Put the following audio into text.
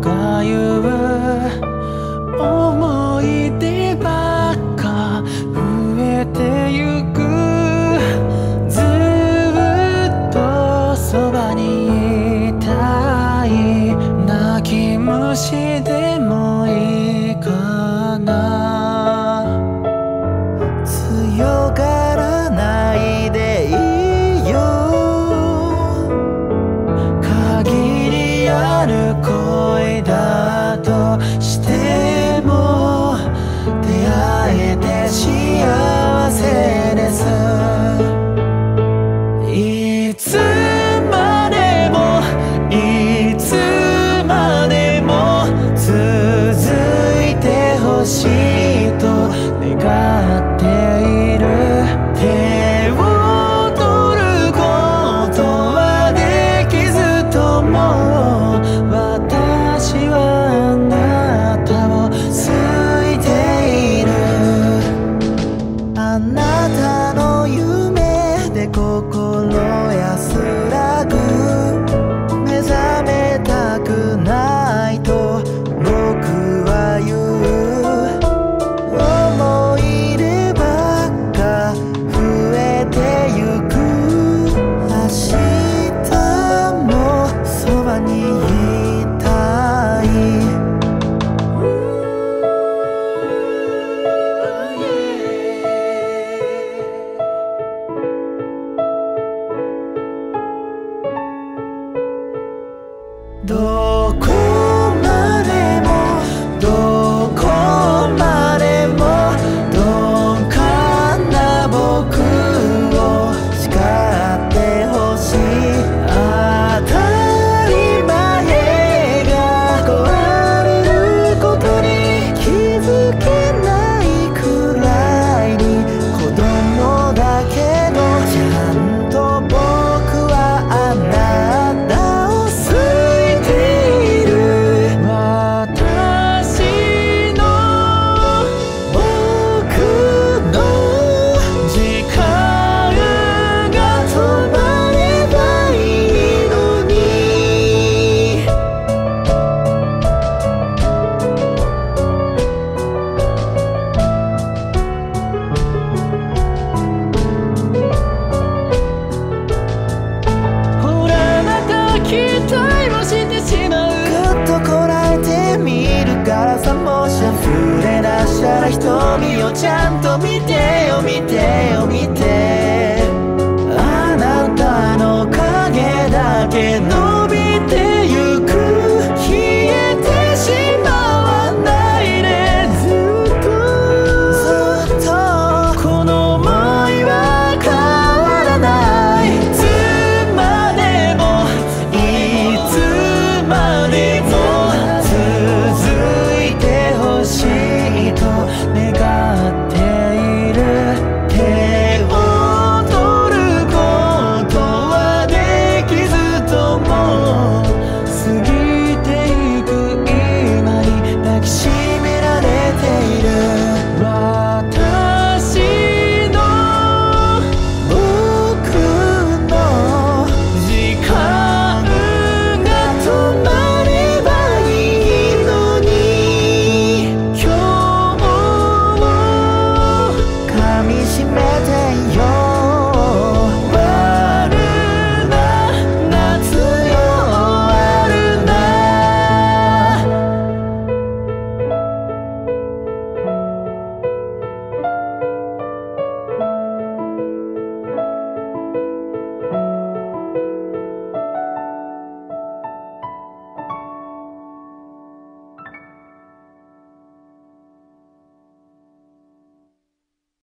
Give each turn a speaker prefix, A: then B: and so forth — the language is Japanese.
A: が言う思い出ばっか増えてゆくずっとそばにいたい泣き虫でもいいかな。強がらないでいいよ。限りある Dokun 瞳をちゃんと見てよ見てよ見てよ。